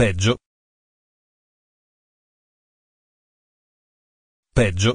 Peggio. Peggio.